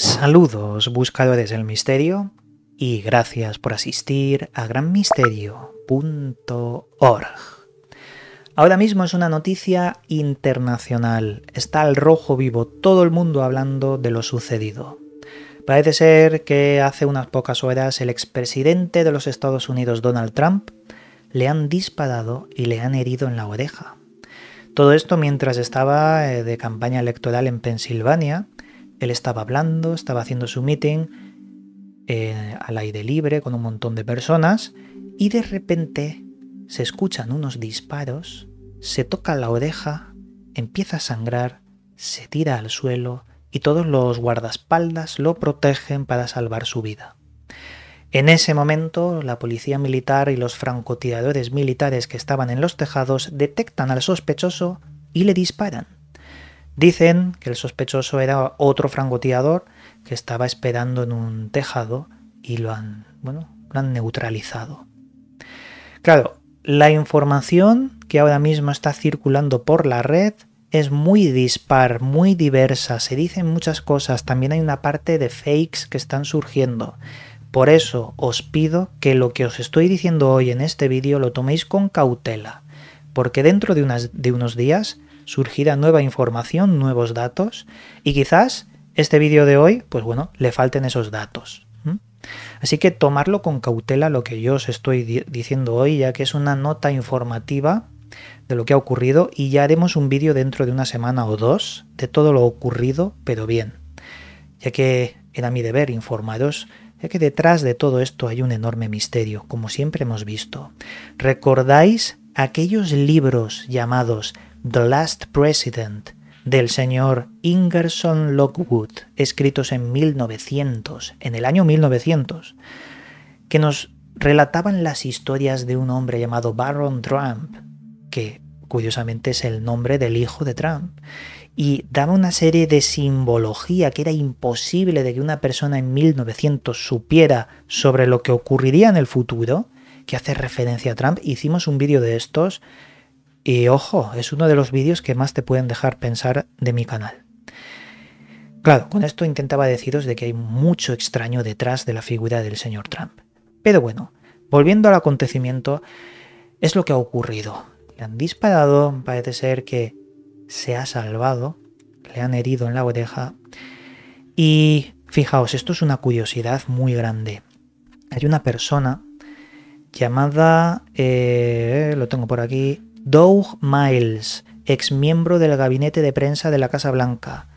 Saludos buscadores del misterio y gracias por asistir a granmisterio.org. Ahora mismo es una noticia internacional. Está al rojo vivo todo el mundo hablando de lo sucedido. Parece ser que hace unas pocas horas el expresidente de los Estados Unidos, Donald Trump, le han disparado y le han herido en la oreja. Todo esto mientras estaba eh, de campaña electoral en Pensilvania él estaba hablando, estaba haciendo su meeting eh, al aire libre con un montón de personas y de repente se escuchan unos disparos, se toca la oreja, empieza a sangrar, se tira al suelo y todos los guardaespaldas lo protegen para salvar su vida. En ese momento, la policía militar y los francotiradores militares que estaban en los tejados detectan al sospechoso y le disparan. Dicen que el sospechoso era otro francotirador que estaba esperando en un tejado y lo han, bueno, lo han neutralizado. Claro, la información que ahora mismo está circulando por la red es muy dispar, muy diversa, se dicen muchas cosas, también hay una parte de fakes que están surgiendo. Por eso os pido que lo que os estoy diciendo hoy en este vídeo lo toméis con cautela, porque dentro de, unas, de unos días surgirá nueva información, nuevos datos y quizás este vídeo de hoy, pues bueno, le falten esos datos. Así que tomarlo con cautela lo que yo os estoy diciendo hoy, ya que es una nota informativa de lo que ha ocurrido y ya haremos un vídeo dentro de una semana o dos de todo lo ocurrido, pero bien, ya que era mi deber informaros, ya que detrás de todo esto hay un enorme misterio, como siempre hemos visto. ¿Recordáis aquellos libros llamados The Last President del señor Ingerson Lockwood, escritos en 1900, en el año 1900, que nos relataban las historias de un hombre llamado Baron Trump, que curiosamente es el nombre del hijo de Trump, y daba una serie de simbología que era imposible de que una persona en 1900 supiera sobre lo que ocurriría en el futuro, que hace referencia a Trump. Hicimos un vídeo de estos y ojo, es uno de los vídeos que más te pueden dejar pensar de mi canal. Claro, con esto intentaba deciros de que hay mucho extraño detrás de la figura del señor Trump. Pero bueno, volviendo al acontecimiento, es lo que ha ocurrido. Le han disparado, parece ser que se ha salvado, le han herido en la oreja. Y fijaos, esto es una curiosidad muy grande. Hay una persona llamada, eh, lo tengo por aquí, Doug Miles, ex miembro del gabinete de prensa de la Casa Blanca,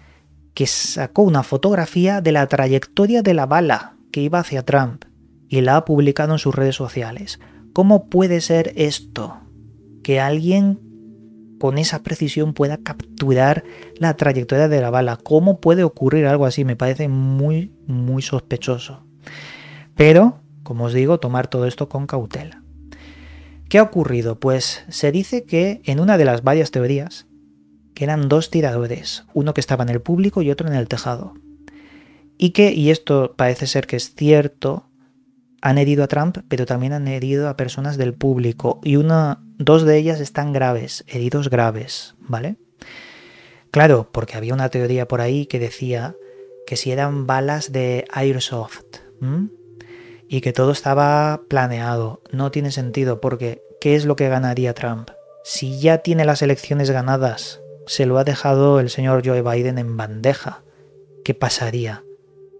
que sacó una fotografía de la trayectoria de la bala que iba hacia Trump y la ha publicado en sus redes sociales. ¿Cómo puede ser esto? Que alguien con esa precisión pueda capturar la trayectoria de la bala. ¿Cómo puede ocurrir algo así? Me parece muy, muy sospechoso. Pero, como os digo, tomar todo esto con cautela. ¿Qué ha ocurrido? Pues se dice que en una de las varias teorías, que eran dos tiradores, uno que estaba en el público y otro en el tejado. Y que, y esto parece ser que es cierto, han herido a Trump, pero también han herido a personas del público. Y una, dos de ellas están graves, heridos graves, ¿vale? Claro, porque había una teoría por ahí que decía que si eran balas de Airsoft, y que todo estaba planeado. No tiene sentido porque ¿qué es lo que ganaría Trump? Si ya tiene las elecciones ganadas, se lo ha dejado el señor Joe Biden en bandeja. ¿Qué pasaría?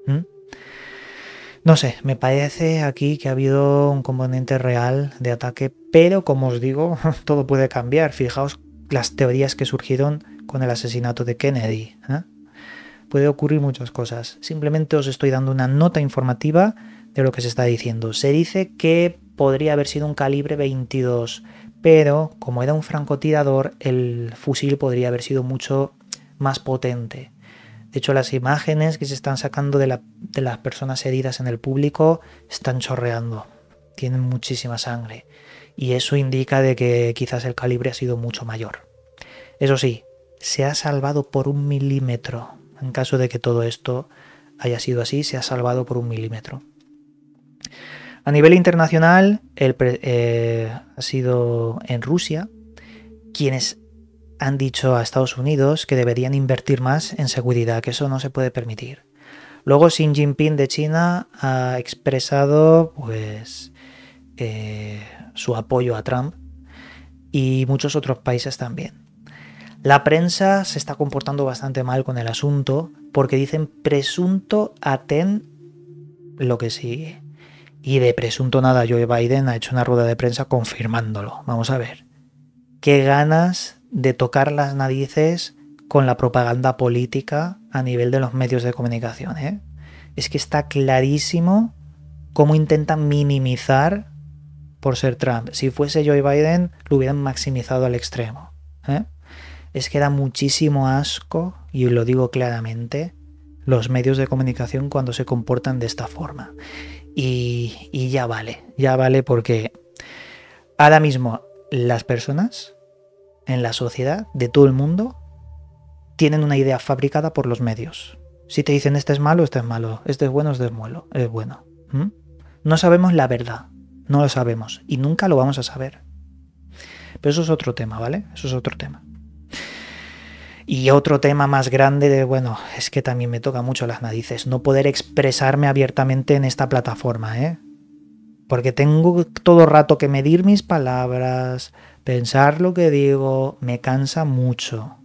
¿Mm? No sé, me parece aquí que ha habido un componente real de ataque, pero como os digo, todo puede cambiar. Fijaos las teorías que surgieron con el asesinato de Kennedy. ¿eh? Puede ocurrir muchas cosas. Simplemente os estoy dando una nota informativa de lo que se está diciendo. Se dice que podría haber sido un calibre 22, pero como era un francotirador, el fusil podría haber sido mucho más potente. De hecho, las imágenes que se están sacando de, de las personas heridas en el público están chorreando. Tienen muchísima sangre. Y eso indica de que quizás el calibre ha sido mucho mayor. Eso sí, se ha salvado por un milímetro. En caso de que todo esto haya sido así, se ha salvado por un milímetro. A nivel internacional, eh, ha sido en Rusia quienes han dicho a Estados Unidos que deberían invertir más en seguridad, que eso no se puede permitir. Luego Xi Jinping de China ha expresado pues eh, su apoyo a Trump y muchos otros países también. La prensa se está comportando bastante mal con el asunto porque dicen presunto aten lo que sigue. Y de presunto nada, Joe Biden ha hecho una rueda de prensa confirmándolo. Vamos a ver. Qué ganas de tocar las narices con la propaganda política a nivel de los medios de comunicación. ¿eh? Es que está clarísimo cómo intentan minimizar por ser Trump. Si fuese Joe Biden, lo hubieran maximizado al extremo. ¿eh? es que da muchísimo asco, y lo digo claramente, los medios de comunicación cuando se comportan de esta forma. Y, ya vale, ya vale porque ahora mismo las personas en la sociedad de todo el mundo tienen una idea fabricada por los medios. Si te dicen este es malo, este es malo, este es bueno, este es malo, es bueno. No sabemos la verdad, no lo sabemos y nunca lo vamos a saber. Pero eso es otro tema, ¿vale? Eso es otro tema. Y otro tema más grande de, bueno, es que también me toca mucho las narices, no poder expresarme abiertamente en esta plataforma, ¿eh? Porque tengo todo rato que medir mis palabras, pensar lo que digo, me cansa mucho.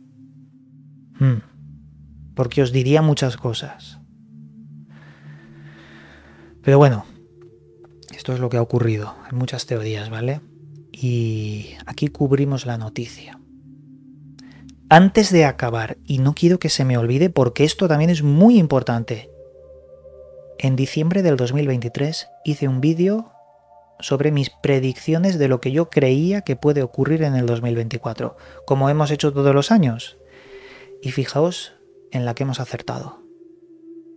Hmm. Porque os diría muchas cosas. Pero bueno, esto es lo que ha ocurrido. Hay muchas teorías, ¿vale? Y aquí cubrimos la noticia. Antes de acabar, y no quiero que se me olvide porque esto también es muy importante, en diciembre del 2023 hice un vídeo sobre mis predicciones de lo que yo creía que puede ocurrir en el 2024, como hemos hecho todos los años. Y fijaos en la que hemos acertado.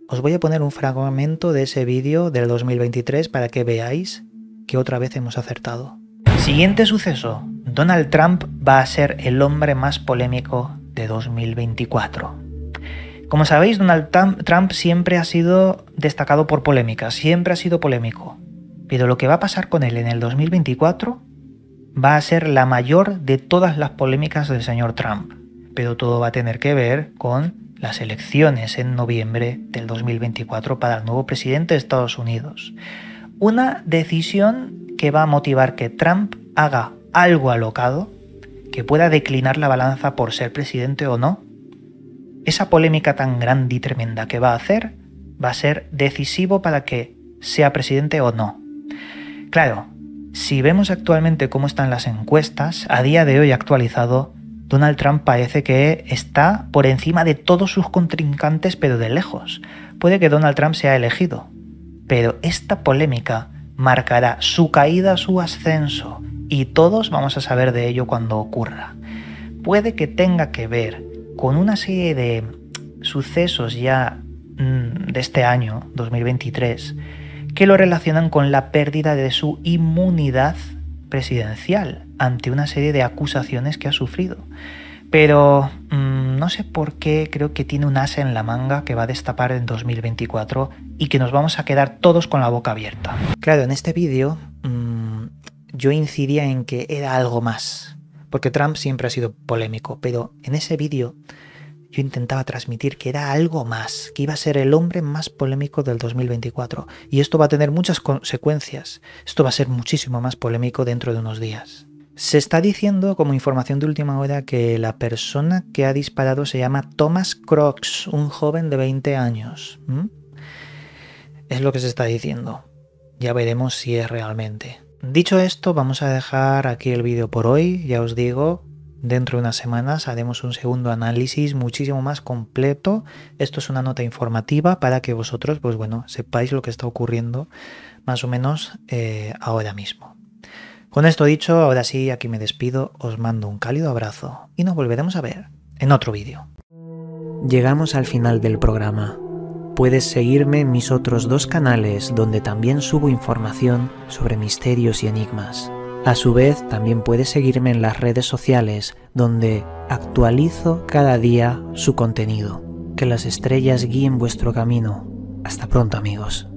Os voy a poner un fragmento de ese vídeo del 2023 para que veáis que otra vez hemos acertado. Siguiente suceso. Donald Trump va a ser el hombre más polémico de 2024. Como sabéis, Donald Trump siempre ha sido destacado por polémicas, siempre ha sido polémico. Pero lo que va a pasar con él en el 2024 va a ser la mayor de todas las polémicas del señor Trump. Pero todo va a tener que ver con las elecciones en noviembre del 2024 para el nuevo presidente de Estados Unidos. Una decisión que va a motivar que Trump haga algo alocado que pueda declinar la balanza por ser presidente o no. Esa polémica tan grande y tremenda que va a hacer va a ser decisivo para que sea presidente o no. Claro, si vemos actualmente cómo están las encuestas, a día de hoy actualizado, Donald Trump parece que está por encima de todos sus contrincantes, pero de lejos. Puede que Donald Trump sea elegido, pero esta polémica marcará su caída, su ascenso, y todos vamos a saber de ello cuando ocurra. Puede que tenga que ver con una serie de sucesos ya mm, de este año, 2023, que lo relacionan con la pérdida de su inmunidad presidencial ante una serie de acusaciones que ha sufrido. Pero mm, no sé por qué creo que tiene un asa en la manga que va a destapar en 2024 y que nos vamos a quedar todos con la boca abierta. Claro, en este vídeo mm, yo incidía en que era algo más, porque Trump siempre ha sido polémico, pero en ese vídeo yo intentaba transmitir que era algo más, que iba a ser el hombre más polémico del 2024. Y esto va a tener muchas consecuencias. Esto va a ser muchísimo más polémico dentro de unos días. Se está diciendo como información de última hora que la persona que ha disparado se llama Thomas Crocs, un joven de 20 años. Es lo que se está diciendo. Ya veremos si es realmente. Dicho esto, vamos a dejar aquí el vídeo por hoy. Ya os digo, dentro de unas semanas haremos un segundo análisis muchísimo más completo. Esto es una nota informativa para que vosotros, pues bueno, sepáis lo que está ocurriendo más o menos eh, ahora mismo. Con esto dicho, ahora sí, aquí me despido, os mando un cálido abrazo y nos volveremos a ver en otro vídeo. Llegamos al final del programa. Puedes seguirme en mis otros dos canales donde también subo información sobre misterios y enigmas. A su vez, también puedes seguirme en las redes sociales donde actualizo cada día su contenido. Que las estrellas guíen vuestro camino. Hasta pronto amigos.